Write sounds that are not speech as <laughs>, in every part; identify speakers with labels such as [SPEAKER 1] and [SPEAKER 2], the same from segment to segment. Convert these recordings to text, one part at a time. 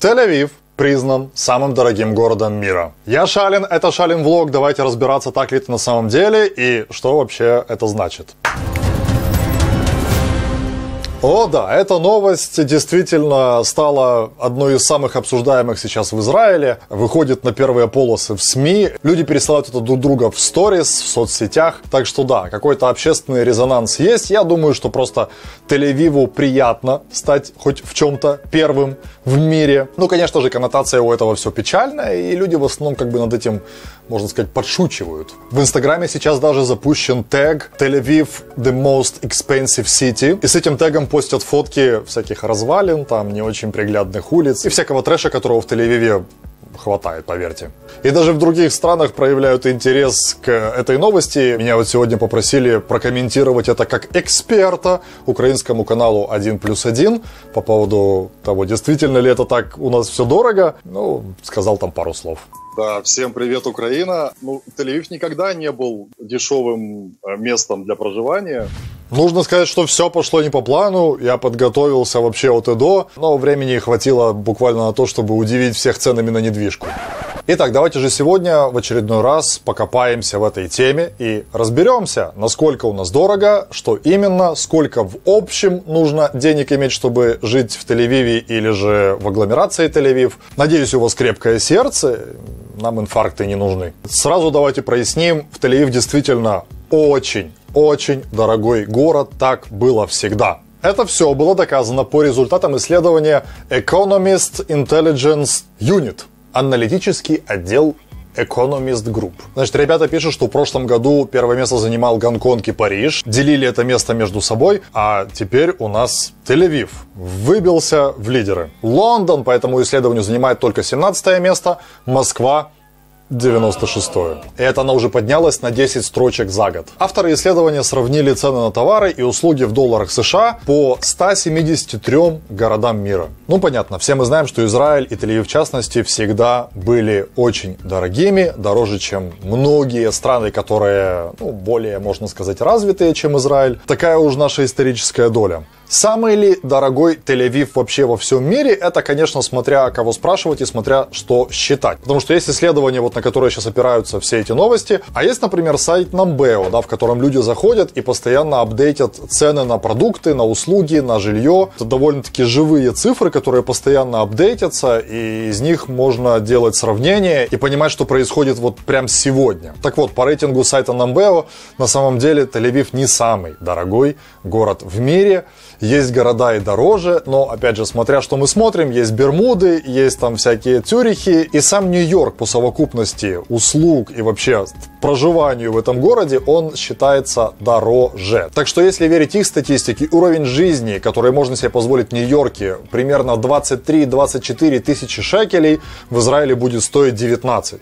[SPEAKER 1] Тель-Авив признан самым дорогим городом мира. Я Шалин, это Шалин Влог. Давайте разбираться, так ли это на самом деле и что вообще это значит. О, да, эта новость действительно стала одной из самых обсуждаемых сейчас в Израиле. Выходит на первые полосы в СМИ. Люди пересылают это друг друга в сторис, в соцсетях. Так что да, какой-то общественный резонанс есть. Я думаю, что просто Тель-Авиву приятно стать хоть в чем-то первым в мире. Ну, конечно же, коннотация у этого все печальная, и люди в основном как бы над этим, можно сказать, подшучивают. В Инстаграме сейчас даже запущен тег Тель-Авив the most expensive city. И с этим тегом постят фотки всяких развалин, там не очень приглядных улиц и всякого трэша, которого в Тель-Авиве хватает, поверьте. И даже в других странах проявляют интерес к этой новости. Меня вот сегодня попросили прокомментировать это как эксперта украинскому каналу 1 плюс 1 по поводу того, действительно ли это так у нас все дорого. Ну, сказал там пару слов.
[SPEAKER 2] Да, всем привет, Украина. Ну, Тель-Авив никогда не был дешевым э, местом для проживания.
[SPEAKER 1] Нужно сказать, что все пошло не по плану. Я подготовился вообще от и до, но времени хватило буквально на то, чтобы удивить всех ценами на недвижку. Итак, давайте же сегодня в очередной раз покопаемся в этой теме и разберемся, насколько у нас дорого, что именно, сколько в общем нужно денег иметь, чтобы жить в Тель-Авиве или же в агломерации Тель-Авив. Надеюсь, у вас крепкое сердце, нам инфаркты не нужны. Сразу давайте проясним, в Тель-Авив действительно очень, очень дорогой город, так было всегда. Это все было доказано по результатам исследования Economist Intelligence Unit, аналитический отдел Economist Group. Значит, ребята пишут, что в прошлом году первое место занимал Гонконг и Париж, делили это место между собой, а теперь у нас Тель-Авив выбился в лидеры. Лондон по этому исследованию занимает только 17 место, Москва 96 И это она уже поднялась на 10 строчек за год. Авторы исследования сравнили цены на товары и услуги в долларах США по 173 городам мира. Ну, понятно, все мы знаем, что Израиль и Тель-Авив в частности всегда были очень дорогими, дороже, чем многие страны, которые, ну, более, можно сказать, развитые, чем Израиль. Такая уж наша историческая доля. Самый ли дорогой Тель-Авив вообще во всем мире? Это, конечно, смотря кого спрашивать и смотря что считать. Потому что есть исследования, вот на которые сейчас опираются все эти новости. А есть, например, сайт Numbeo, да, в котором люди заходят и постоянно апдейтят цены на продукты, на услуги, на жилье. Это довольно-таки живые цифры, которые постоянно апдейтятся, и из них можно делать сравнение и понимать, что происходит вот прямо сегодня. Так вот, по рейтингу сайта Numbeo, на самом деле Тель-Авив не самый дорогой город в мире. Есть города и дороже, но, опять же, смотря что мы смотрим, есть Бермуды, есть там всякие Тюрихи, и сам Нью-Йорк по совокупности услуг и вообще проживанию в этом городе, он считается дороже. Так что, если верить их статистике, уровень жизни, который можно себе позволить в Нью-Йорке, примерно 23-24 тысячи шекелей, в Израиле будет стоить 19.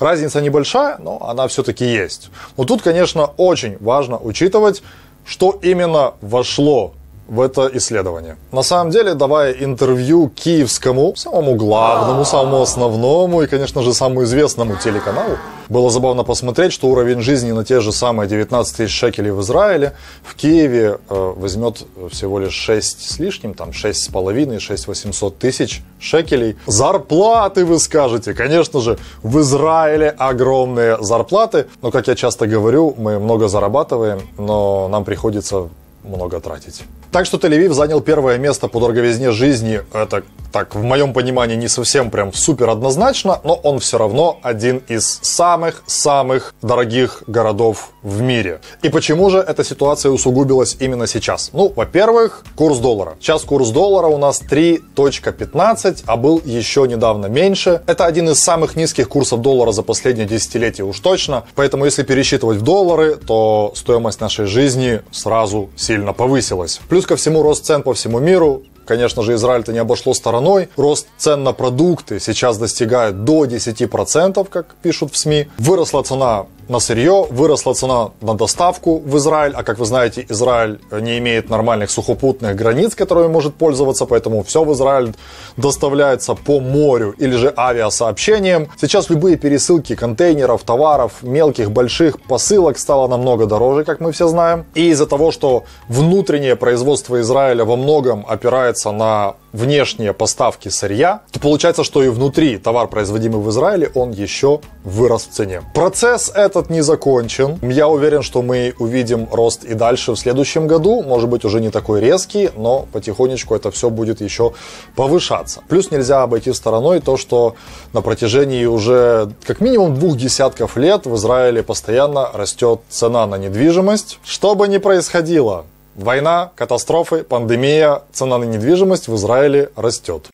[SPEAKER 1] Разница небольшая, но она все-таки есть. Но тут, конечно, очень важно учитывать, что именно вошло в это исследование. На самом деле, давая интервью киевскому, самому главному, самому основному и, конечно же, самому известному телеканалу, было забавно посмотреть, что уровень жизни на те же самые 19 тысяч шекелей в Израиле в Киеве э, возьмет всего лишь 6 с лишним, там 6,5, 6 800 тысяч шекелей. Зарплаты, вы скажете. Конечно же, в Израиле огромные зарплаты, но, как я часто говорю, мы много зарабатываем, но нам приходится много тратить. Так что Тель-Авив занял первое место по дороговизне жизни. Это, так, в моем понимании, не совсем прям супер однозначно, но он все равно один из самых-самых дорогих городов в мире. И почему же эта ситуация усугубилась именно сейчас? Ну, во-первых, курс доллара. Сейчас курс доллара у нас 3.15, а был еще недавно меньше. Это один из самых низких курсов доллара за последние десятилетия уж точно. Поэтому, если пересчитывать в доллары, то стоимость нашей жизни сразу сильно повысилась. Плюс Плюс ко всему рост цен по всему миру, Конечно же, Израиль-то не обошло стороной. Рост цен на продукты сейчас достигает до 10%, как пишут в СМИ. Выросла цена на сырье, выросла цена на доставку в Израиль, а как вы знаете, Израиль не имеет нормальных сухопутных границ, которыми может пользоваться, поэтому все в Израиль доставляется по морю или же авиасообщением. Сейчас любые пересылки контейнеров, товаров, мелких, больших посылок стало намного дороже, как мы все знаем. И из-за того, что внутреннее производство Израиля во многом опирается на внешние поставки сырья, то получается, что и внутри товар, производимый в Израиле, он еще вырос в цене. Процесс этот не закончен. Я уверен, что мы увидим рост и дальше в следующем году. Может быть, уже не такой резкий, но потихонечку это все будет еще повышаться. Плюс нельзя обойти стороной то, что на протяжении уже как минимум двух десятков лет в Израиле постоянно растет цена на недвижимость. Что бы ни происходило, Война, катастрофы, пандемия, цена на недвижимость в Израиле растет.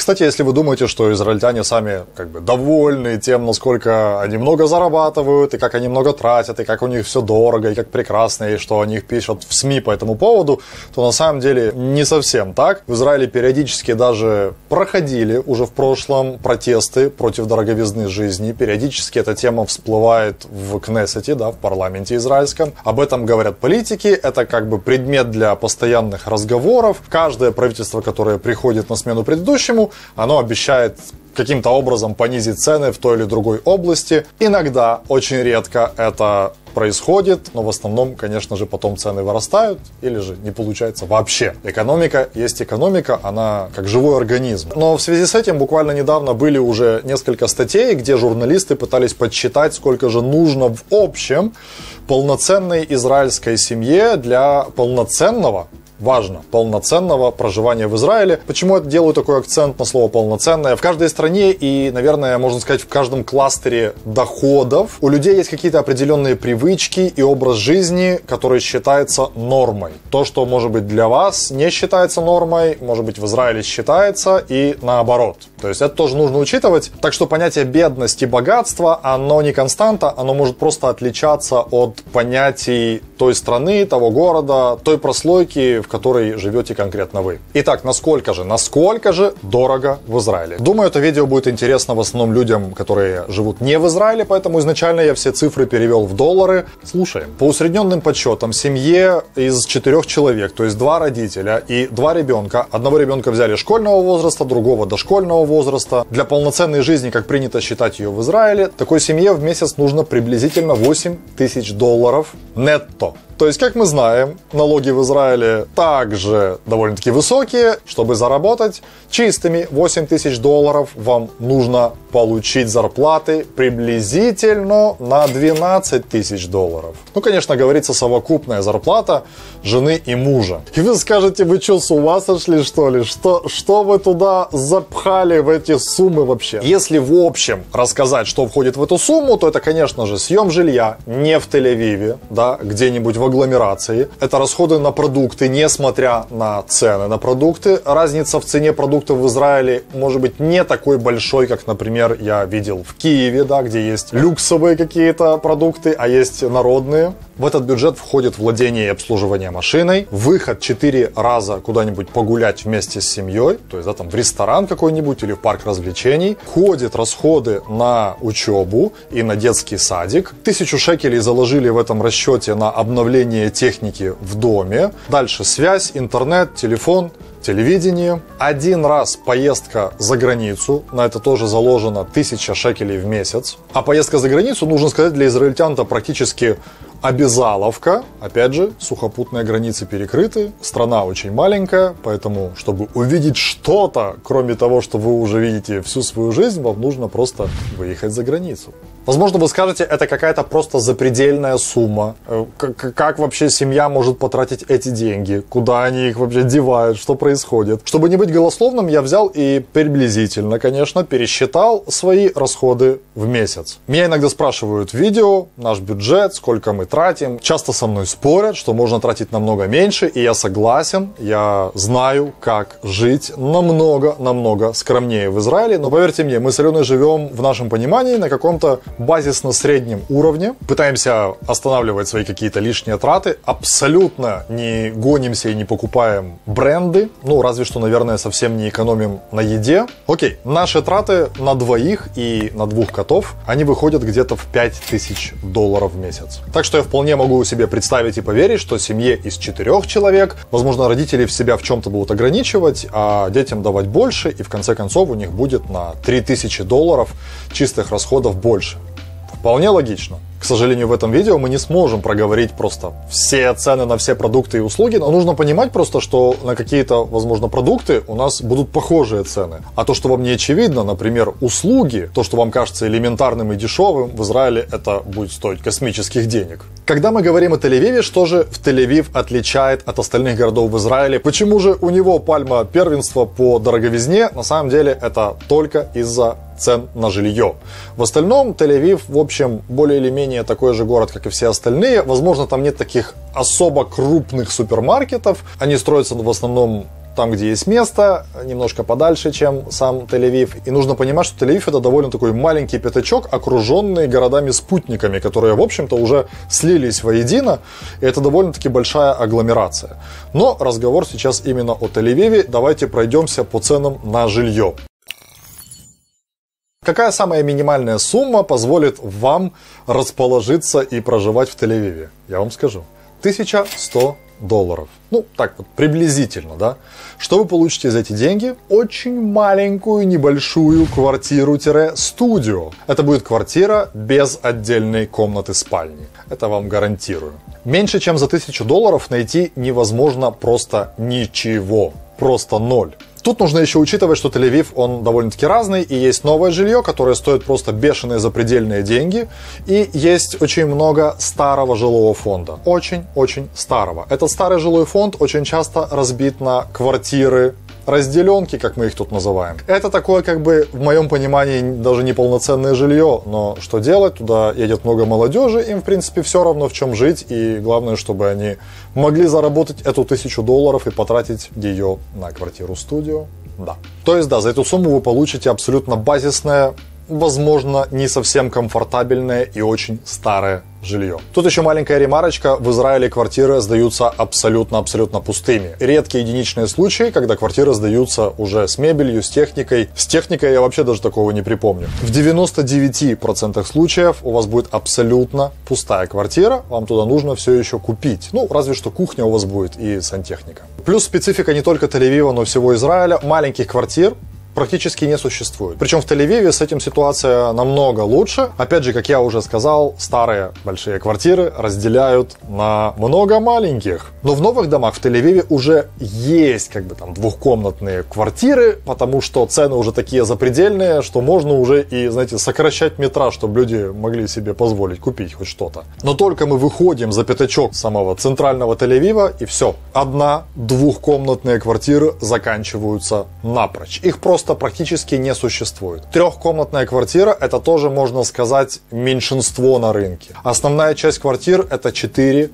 [SPEAKER 1] Кстати, если вы думаете, что израильтяне сами как бы довольны тем, насколько они много зарабатывают, и как они много тратят, и как у них все дорого, и как прекрасно, и что о них пишут в СМИ по этому поводу, то на самом деле не совсем так. В Израиле периодически даже проходили уже в прошлом протесты против дороговизны жизни. Периодически эта тема всплывает в Кнессете, да, в парламенте израильском. Об этом говорят политики. Это как бы предмет для постоянных разговоров. Каждое правительство, которое приходит на смену предыдущему, оно обещает каким-то образом понизить цены в той или другой области. Иногда, очень редко это происходит, но в основном, конечно же, потом цены вырастают или же не получается вообще. Экономика есть экономика, она как живой организм. Но в связи с этим буквально недавно были уже несколько статей, где журналисты пытались подсчитать, сколько же нужно в общем полноценной израильской семье для полноценного важно, полноценного проживания в Израиле. Почему я делаю такой акцент на слово полноценное? В каждой стране и, наверное, можно сказать, в каждом кластере доходов у людей есть какие-то определенные привычки и образ жизни, который считается нормой. То, что, может быть, для вас не считается нормой, может быть, в Израиле считается и наоборот. То есть это тоже нужно учитывать. Так что понятие бедности и богатства, оно не константа, оно может просто отличаться от понятий той страны, того города, той прослойки, в которой живете конкретно вы. Итак, насколько же, насколько же дорого в Израиле? Думаю, это видео будет интересно в основном людям, которые живут не в Израиле, поэтому изначально я все цифры перевел в доллары. Слушаем. По усредненным подсчетам, семье из четырех человек, то есть два родителя и два ребенка, одного ребенка взяли школьного возраста, другого дошкольного возраста. Для полноценной жизни, как принято считать ее в Израиле, такой семье в месяц нужно приблизительно 8 тысяч долларов нетто. То есть, как мы знаем, налоги в Израиле также довольно-таки высокие. Чтобы заработать чистыми 8 тысяч долларов, вам нужно получить зарплаты приблизительно на 12 тысяч долларов. Ну, конечно, говорится совокупная зарплата жены и мужа. И вы скажете, вы что, с ума сошли, что ли? Что, что вы туда запхали в эти суммы вообще? Если в общем рассказать, что входит в эту сумму, то это, конечно же, съем жилья не в Тель-Авиве, да, где-нибудь в агломерации. Это расходы на продукты, несмотря на цены на продукты. Разница в цене продуктов в Израиле может быть не такой большой, как, например, я видел в Киеве, да, где есть люксовые какие-то продукты, а есть народные. В этот бюджет входит владение и обслуживание машиной, выход 4 раза куда-нибудь погулять вместе с семьей, то есть да, там в ресторан какой-нибудь или в парк развлечений. Входят расходы на учебу и на детский садик. Тысячу шекелей заложили в этом расчете на обновление техники в доме. Дальше связь, интернет, телефон, телевидение. Один раз поездка за границу, на это тоже заложено 1000 шекелей в месяц. А поездка за границу, нужно сказать, для израильтян-то практически Обязаловка, опять же, сухопутные границы перекрыты, страна очень маленькая, поэтому, чтобы увидеть что-то, кроме того, что вы уже видите всю свою жизнь, вам нужно просто выехать за границу. Возможно, вы скажете, это какая-то просто запредельная сумма. Э, как, как вообще семья может потратить эти деньги? Куда они их вообще девают? Что происходит? Чтобы не быть голословным, я взял и приблизительно, конечно, пересчитал свои расходы в месяц. Меня иногда спрашивают видео, наш бюджет, сколько мы тратим, часто со мной спорят, что можно тратить намного меньше, и я согласен, я знаю, как жить намного-намного скромнее в Израиле, но поверьте мне, мы с Аленой живем в нашем понимании на каком-то базисно-среднем уровне, пытаемся останавливать свои какие-то лишние траты, абсолютно не гонимся и не покупаем бренды, ну, разве что, наверное, совсем не экономим на еде. Окей, наши траты на двоих и на двух котов, они выходят где-то в 5000 долларов в месяц. Так что я вполне могу себе представить и поверить, что семье из четырех человек, возможно, родители в себя в чем-то будут ограничивать, а детям давать больше, и в конце концов у них будет на 3000 долларов чистых расходов больше. Вполне логично. К сожалению, в этом видео мы не сможем проговорить просто все цены на все продукты и услуги, но нужно понимать просто, что на какие-то, возможно, продукты у нас будут похожие цены. А то, что вам не очевидно, например, услуги, то, что вам кажется элементарным и дешевым, в Израиле это будет стоить космических денег. Когда мы говорим о Тель-Авиве, что же в Тель-Авив отличает от остальных городов в Израиле? Почему же у него пальма первенства по дороговизне? На самом деле это только из-за цен на жилье. В остальном Тель-Авив, в общем, более или менее такой же город, как и все остальные. Возможно, там нет таких особо крупных супермаркетов. Они строятся в основном там, где есть место, немножко подальше, чем сам Тель-Авив. И нужно понимать, что Тель-Авив это довольно такой маленький пятачок, окруженный городами-спутниками, которые, в общем-то, уже слились воедино. И это довольно-таки большая агломерация. Но разговор сейчас именно о Тель-Авиве. Давайте пройдемся по ценам на жилье. Какая самая минимальная сумма позволит вам расположиться и проживать в Тель-Авиве? Я вам скажу. 1100 долларов. Ну, так вот, приблизительно, да. Что вы получите за эти деньги? Очень маленькую, небольшую квартиру-студию. Это будет квартира без отдельной комнаты спальни. Это вам гарантирую. Меньше чем за 1000 долларов найти невозможно просто ничего. Просто ноль. Тут нужно еще учитывать, что Тель-Авив, он довольно-таки разный, и есть новое жилье, которое стоит просто бешеные запредельные деньги, и есть очень много старого жилого фонда. Очень-очень старого. Этот старый жилой фонд очень часто разбит на квартиры, разделенки, как мы их тут называем. Это такое, как бы, в моем понимании, даже не полноценное жилье, но что делать? Туда едет много молодежи, им, в принципе, все равно в чем жить, и главное, чтобы они могли заработать эту тысячу долларов и потратить ее на квартиру-студию. Да. То есть, да, за эту сумму вы получите абсолютно базисное возможно, не совсем комфортабельное и очень старое жилье. Тут еще маленькая ремарочка. В Израиле квартиры сдаются абсолютно-абсолютно пустыми. Редкие единичные случаи, когда квартиры сдаются уже с мебелью, с техникой. С техникой я вообще даже такого не припомню. В 99% случаев у вас будет абсолютно пустая квартира. Вам туда нужно все еще купить. Ну, разве что кухня у вас будет и сантехника. Плюс специфика не только Тель-Авива, но всего Израиля. Маленьких квартир практически не существует. Причем в Тель-Авиве с этим ситуация намного лучше. Опять же, как я уже сказал, старые большие квартиры разделяют на много маленьких. Но в новых домах в Тель-Авиве уже есть как бы там двухкомнатные квартиры, потому что цены уже такие запредельные, что можно уже и, знаете, сокращать метра, чтобы люди могли себе позволить купить хоть что-то. Но только мы выходим за пятачок самого центрального Тель-Авива, и все. Одна двухкомнатные квартиры заканчиваются напрочь. Их просто просто практически не существует. Трехкомнатная квартира – это тоже, можно сказать, меньшинство на рынке. Основная часть квартир – это 4-6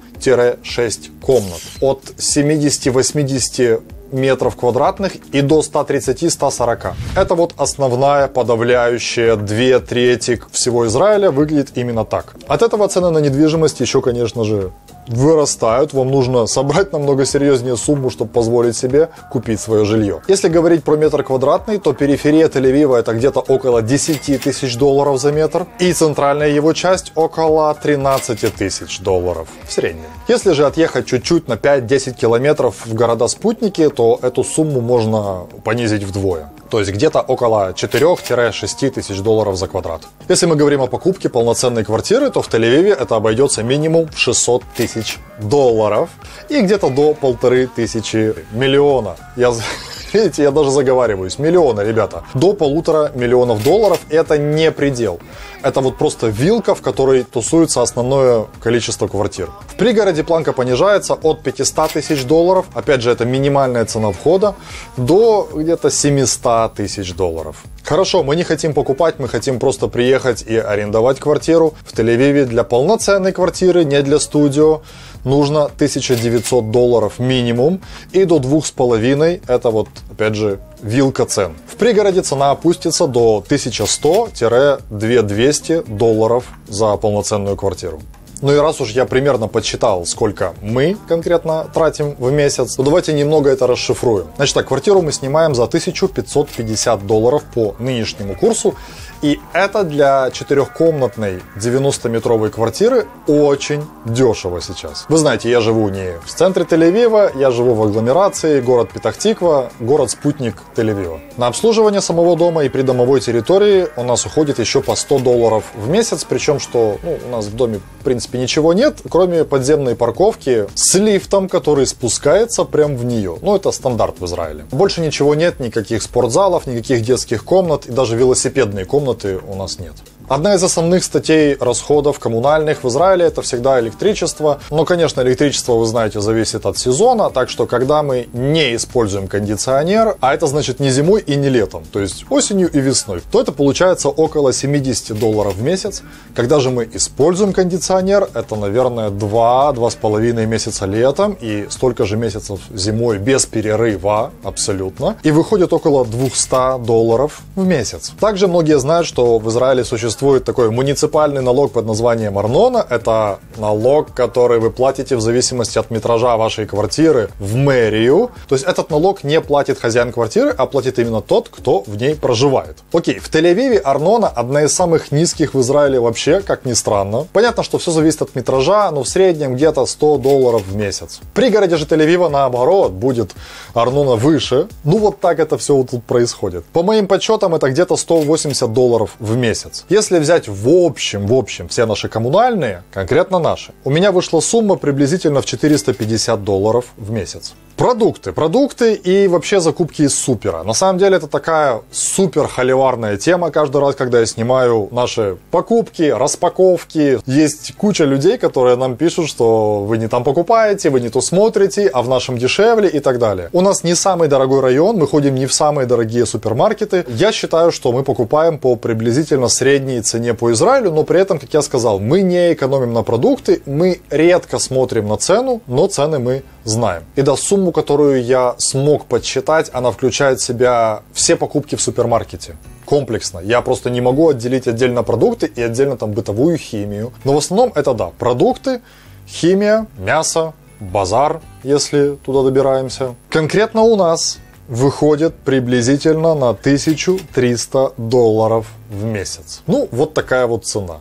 [SPEAKER 1] комнат. От 70-80 метров квадратных и до 130-140. Это вот основная подавляющая две трети всего Израиля выглядит именно так. От этого цены на недвижимость еще, конечно же, вырастают, вам нужно <laughs> собрать намного серьезнее сумму, чтобы позволить себе купить свое жилье. Если говорить про метр квадратный, то периферия Тель-Авива это где-то около 10 тысяч долларов за метр, и центральная его часть около 13 тысяч долларов в среднем. Если же отъехать чуть-чуть на 5-10 километров в города-спутники, то эту сумму можно понизить вдвое. То есть где-то около 4-6 тысяч долларов за квадрат. Если мы говорим о покупке полноценной квартиры, то в Тель-Авиве это обойдется минимум в 600 тысяч долларов и где-то до полторы тысячи миллиона. Я <laughs> Видите, я даже заговариваюсь. Миллионы, ребята. До полутора миллионов долларов это не предел. Это вот просто вилка, в которой тусуется основное количество квартир. В пригороде планка понижается от 500 тысяч долларов, опять же, это минимальная цена входа, до где-то 700 тысяч долларов. Хорошо, мы не хотим покупать, мы хотим просто приехать и арендовать квартиру в Тель-Авиве для полноценной квартиры, не для студио. Нужно 1900 долларов минимум и до 2,5 это вот, опять же, вилка цен. В пригороде цена опустится до 1100-2200 долларов за полноценную квартиру. Ну и раз уж я примерно подсчитал, сколько мы конкретно тратим в месяц, то давайте немного это расшифруем. Значит так, квартиру мы снимаем за 1550 долларов по нынешнему курсу. И это для четырехкомнатной 90-метровой квартиры очень дешево сейчас. Вы знаете, я живу не в центре Тель-Авива, я живу в агломерации, город Петахтиква, город-спутник Тель-Авива. На обслуживание самого дома и придомовой территории у нас уходит еще по 100 долларов в месяц, причем что ну, у нас в доме в принципе ничего нет, кроме подземной парковки с лифтом, который спускается прямо в нее. Ну, это стандарт в Израиле. Больше ничего нет, никаких спортзалов, никаких детских комнат и даже велосипедные комнаты комнаты у нас нет. Одна из основных статей расходов коммунальных в Израиле это всегда электричество. Но, конечно, электричество, вы знаете, зависит от сезона, так что когда мы не используем кондиционер, а это значит не зимой и не летом, то есть осенью и весной, то это получается около 70 долларов в месяц. Когда же мы используем кондиционер, это, наверное, 2-2,5 месяца летом и столько же месяцев зимой без перерыва абсолютно. И выходит около 200 долларов в месяц. Также многие знают, что в Израиле существует существует такой муниципальный налог под названием Арнона. Это налог, который вы платите в зависимости от метража вашей квартиры в мэрию. То есть этот налог не платит хозяин квартиры, а платит именно тот, кто в ней проживает. Окей, в Тель-Авиве Арнона одна из самых низких в Израиле вообще, как ни странно. Понятно, что все зависит от метража, но в среднем где-то 100 долларов в месяц. В пригороде же Тель-Авива наоборот будет Арнона выше. Ну вот так это все вот тут происходит. По моим подсчетам это где-то 180 долларов в месяц. Если если взять в общем, в общем, все наши коммунальные, конкретно наши, у меня вышла сумма приблизительно в 450 долларов в месяц. Продукты. Продукты и вообще закупки из супера. На самом деле это такая супер холиварная тема каждый раз, когда я снимаю наши покупки, распаковки. Есть куча людей, которые нам пишут, что вы не там покупаете, вы не то смотрите, а в нашем дешевле и так далее. У нас не самый дорогой район, мы ходим не в самые дорогие супермаркеты. Я считаю, что мы покупаем по приблизительно средней цене по Израилю, но при этом, как я сказал, мы не экономим на продукты, мы редко смотрим на цену, но цены мы знаем. И да, сумму, которую я смог подсчитать, она включает в себя все покупки в супермаркете комплексно. Я просто не могу отделить отдельно продукты и отдельно там бытовую химию. Но в основном это да, продукты, химия, мясо, базар, если туда добираемся. Конкретно у нас выходит приблизительно на 1300 долларов в месяц. Ну, вот такая вот цена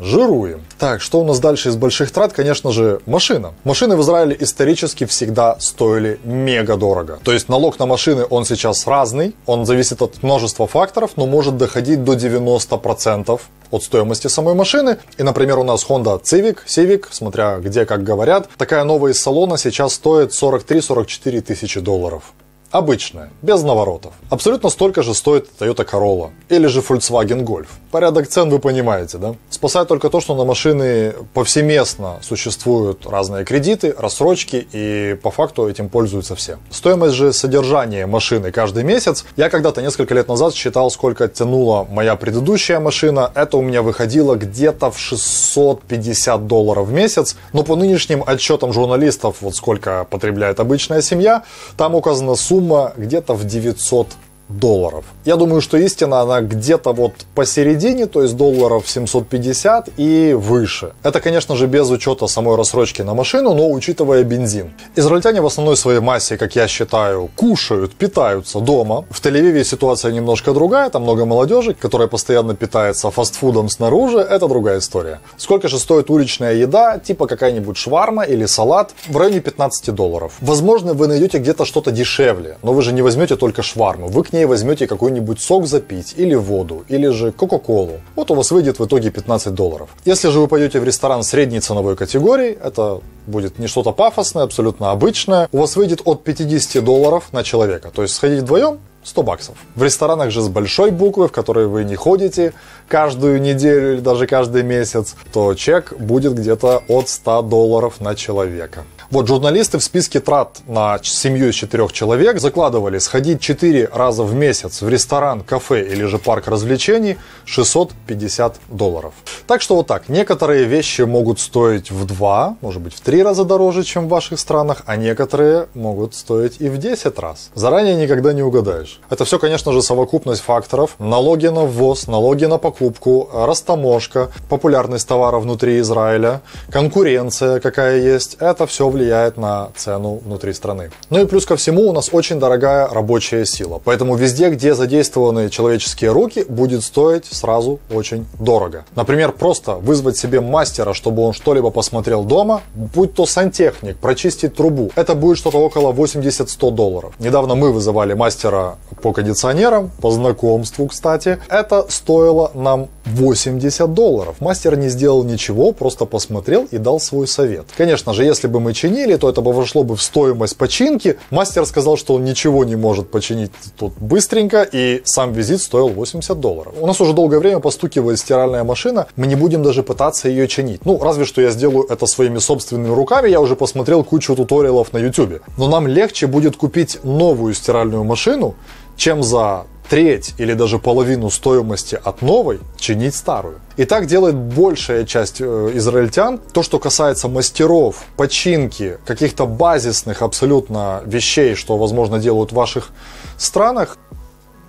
[SPEAKER 1] жируем. Так, что у нас дальше из больших трат? Конечно же, машина. Машины в Израиле исторически всегда стоили мега дорого. То есть налог на машины, он сейчас разный, он зависит от множества факторов, но может доходить до 90% от стоимости самой машины. И, например, у нас Honda Civic, Civic, смотря где, как говорят, такая новая из салона сейчас стоит 43-44 тысячи долларов. Обычная, без наворотов. Абсолютно столько же стоит Toyota Corolla или же Volkswagen Golf. Порядок цен вы понимаете, да? Спасает только то, что на машины повсеместно существуют разные кредиты, рассрочки и по факту этим пользуются все. Стоимость же содержания машины каждый месяц. Я когда-то несколько лет назад считал, сколько тянула моя предыдущая машина. Это у меня выходило где-то в 650 долларов в месяц. Но по нынешним отчетам журналистов, вот сколько потребляет обычная семья, там указана сумма сумма где-то в 900 долларов. Я думаю, что истина, она где-то вот посередине, то есть долларов 750 и выше. Это, конечно же, без учета самой рассрочки на машину, но учитывая бензин. Израильтяне в основной своей массе, как я считаю, кушают, питаются дома. В Тель-Авиве ситуация немножко другая, там много молодежи, которая постоянно питается фастфудом снаружи, это другая история. Сколько же стоит уличная еда, типа какая-нибудь шварма или салат? В районе 15 долларов. Возможно, вы найдете где-то что-то дешевле, но вы же не возьмете только шварму, вы к ней ней возьмете какой-нибудь сок запить, или воду, или же Кока-Колу. Вот у вас выйдет в итоге 15 долларов. Если же вы пойдете в ресторан средней ценовой категории, это будет не что-то пафосное, абсолютно обычное, у вас выйдет от 50 долларов на человека. То есть сходить вдвоем 100 баксов. В ресторанах же с большой буквы, в которые вы не ходите каждую неделю или даже каждый месяц, то чек будет где-то от 100 долларов на человека. Вот журналисты в списке трат на семью из четырех человек закладывали сходить 4 раза в месяц в ресторан, кафе или же парк развлечений 650 долларов. Так что вот так, некоторые вещи могут стоить в 2, может быть в 3 раза дороже, чем в ваших странах, а некоторые могут стоить и в 10 раз. Заранее никогда не угадаешь. Это все, конечно же, совокупность факторов. Налоги на ввоз, налоги на покупку, растаможка, популярность товара внутри Израиля, конкуренция какая есть. Это все влияет влияет на цену внутри страны. Ну и плюс ко всему у нас очень дорогая рабочая сила. Поэтому везде, где задействованы человеческие руки, будет стоить сразу очень дорого. Например, просто вызвать себе мастера, чтобы он что-либо посмотрел дома, будь то сантехник, прочистить трубу, это будет что-то около 80-100 долларов. Недавно мы вызывали мастера по кондиционерам, по знакомству, кстати. Это стоило нам 80 долларов. Мастер не сделал ничего, просто посмотрел и дал свой совет. Конечно же, если бы мы починили, то это бы вошло бы в стоимость починки. Мастер сказал, что он ничего не может починить тут быстренько, и сам визит стоил 80 долларов. У нас уже долгое время постукивает стиральная машина, мы не будем даже пытаться ее чинить. Ну, разве что я сделаю это своими собственными руками, я уже посмотрел кучу туториалов на YouTube. Но нам легче будет купить новую стиральную машину, чем за треть или даже половину стоимости от новой чинить старую. И так делает большая часть э, израильтян. То, что касается мастеров, починки, каких-то базисных абсолютно вещей, что, возможно, делают в ваших странах,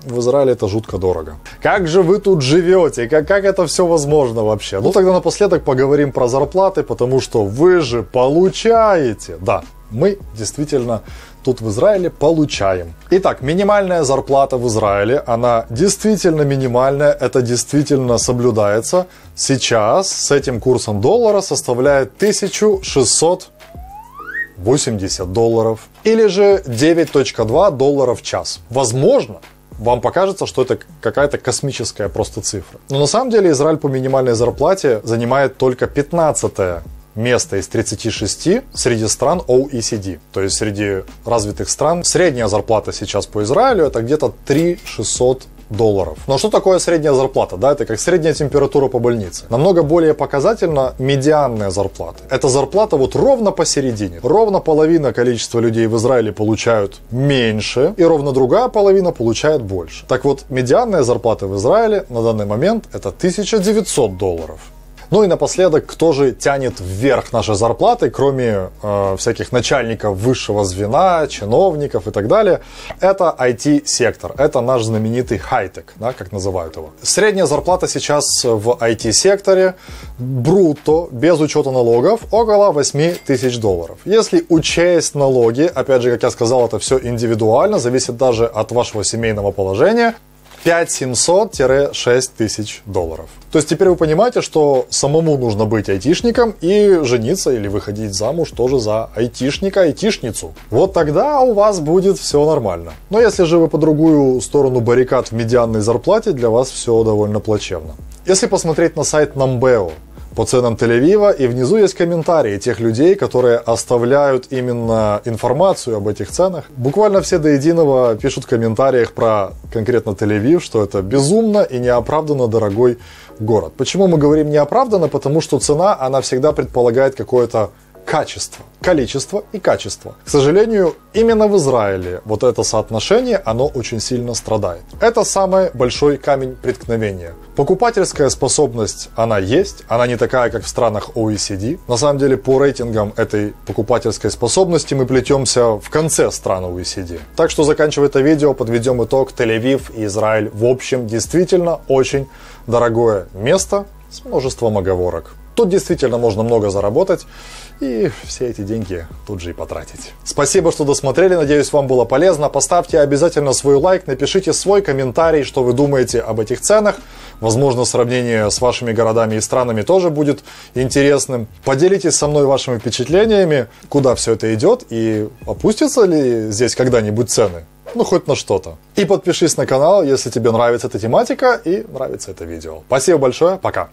[SPEAKER 1] в Израиле это жутко дорого. Как же вы тут живете? Как, как это все возможно вообще? Ну тогда напоследок поговорим про зарплаты, потому что вы же получаете. Да, мы действительно тут в Израиле получаем. Итак, минимальная зарплата в Израиле, она действительно минимальная, это действительно соблюдается. Сейчас с этим курсом доллара составляет 1680 долларов или же 9.2 доллара в час. Возможно, вам покажется, что это какая-то космическая просто цифра. Но на самом деле Израиль по минимальной зарплате занимает только 15 место из 36 среди стран OECD. То есть среди развитых стран средняя зарплата сейчас по Израилю это где-то 3 600 долларов. Но что такое средняя зарплата? Да, это как средняя температура по больнице. Намного более показательно медианная зарплата. Это зарплата вот ровно посередине. Ровно половина количества людей в Израиле получают меньше, и ровно другая половина получает больше. Так вот, медианная зарплата в Израиле на данный момент это 1900 долларов. Ну и напоследок, кто же тянет вверх наши зарплаты, кроме э, всяких начальников высшего звена, чиновников и так далее, это IT-сектор. Это наш знаменитый хай-тек, да, как называют его. Средняя зарплата сейчас в IT-секторе брутто, без учета налогов, около 8 тысяч долларов. Если учесть налоги, опять же, как я сказал, это все индивидуально, зависит даже от вашего семейного положения, 5700-6 тысяч долларов. То есть теперь вы понимаете, что самому нужно быть айтишником и жениться или выходить замуж тоже за айтишника, айтишницу. Вот тогда у вас будет все нормально. Но если же вы по другую сторону баррикад в медианной зарплате, для вас все довольно плачевно. Если посмотреть на сайт Numbeo, по ценам Тель-Авива, и внизу есть комментарии тех людей, которые оставляют именно информацию об этих ценах. Буквально все до единого пишут в комментариях про конкретно Тель-Авив, что это безумно и неоправданно дорогой город. Почему мы говорим неоправданно? Потому что цена, она всегда предполагает какое-то качество, количество и качество. К сожалению, именно в Израиле вот это соотношение, оно очень сильно страдает. Это самый большой камень преткновения. Покупательская способность, она есть, она не такая, как в странах OECD. На самом деле, по рейтингам этой покупательской способности мы плетемся в конце стран OECD. Так что, заканчивая это видео, подведем итог. Тель-Авив и Израиль в общем действительно очень дорогое место с множеством оговорок. Тут действительно можно много заработать и все эти деньги тут же и потратить. Спасибо, что досмотрели, надеюсь, вам было полезно. Поставьте обязательно свой лайк, напишите свой комментарий, что вы думаете об этих ценах. Возможно, сравнение с вашими городами и странами тоже будет интересным. Поделитесь со мной вашими впечатлениями, куда все это идет и опустятся ли здесь когда-нибудь цены. Ну, хоть на что-то. И подпишись на канал, если тебе нравится эта тематика и нравится это видео. Спасибо большое, пока.